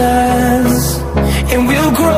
and we'll grow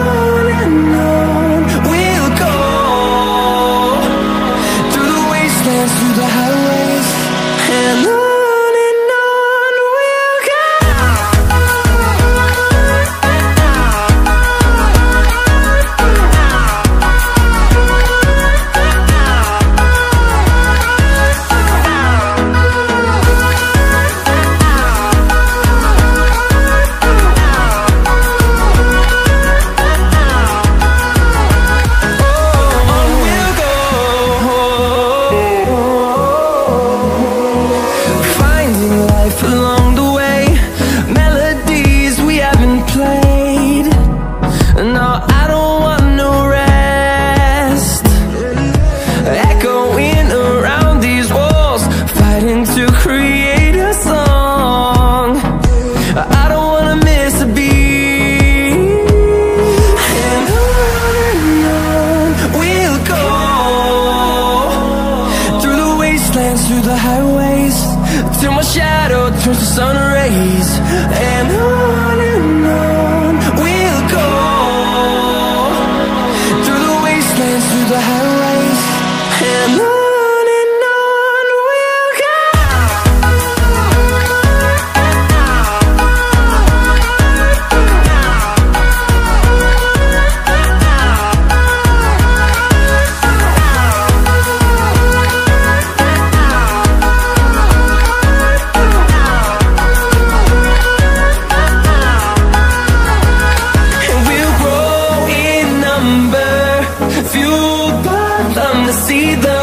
sun rays and see the